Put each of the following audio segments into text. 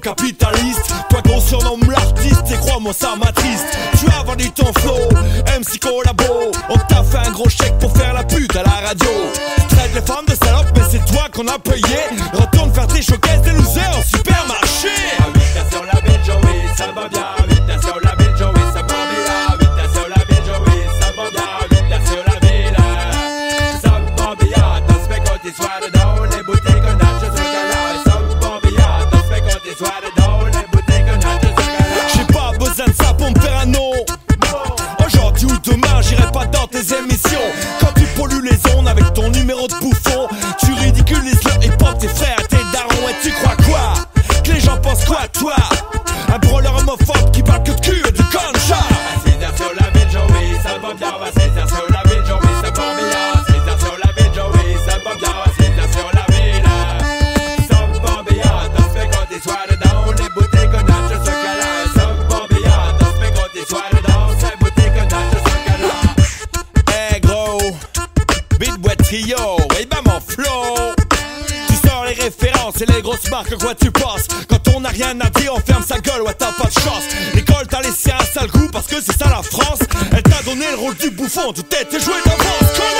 capitaliste. Toi qu'on surnomme l'artiste et crois-moi ça m'attriste vendu ton MC collabo. On t'a fait un gros chèque pour faire la pute à la radio. Traite les femmes de salope mais c'est toi qu'on a payé. Retourne faire tes showcases des numéro de bouffon et les grosses marques, quoi tu penses Quand on n'a rien à dire, on ferme sa gueule, ouais t'as pas de chance. L'école t'a laissé un sale goût parce que c'est ça la France. Elle t'a donné le rôle du bouffon, tout était joué d'avance,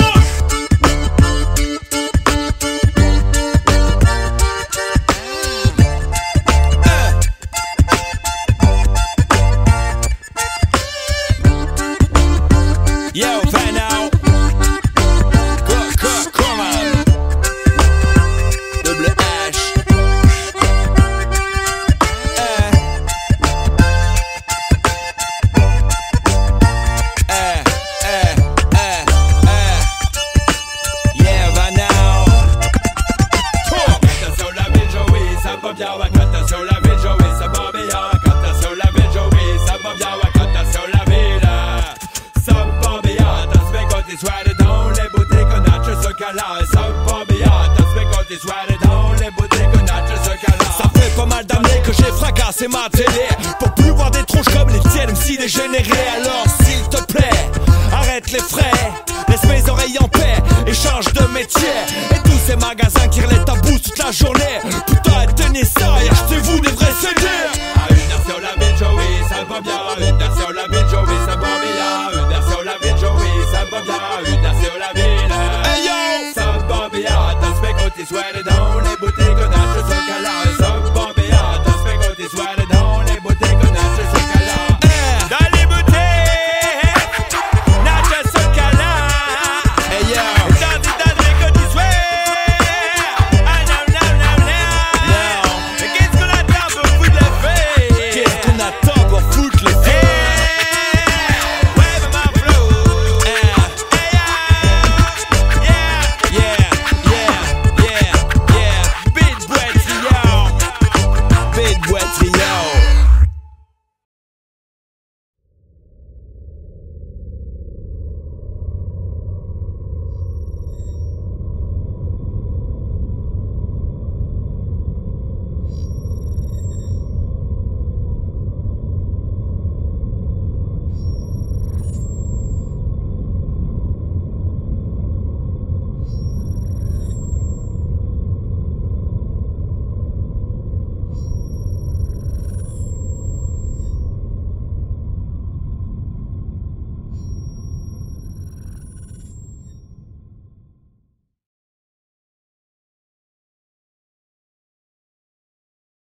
Les boutiques Ça fait pas mal d'années que j'ai fracassé ma télé. Pour plus voir des tronches comme les tiennes, si dégénérées Alors s'il te plaît, arrête les frais. Laisse mes oreilles en paix et change de métier. Et tous ces magasins qui relaient ta boue toute la journée. Putain, tenez ça et achetez-vous des vrais CD Invitation la belle Joey, ça va bien. Invitation la belle Joey,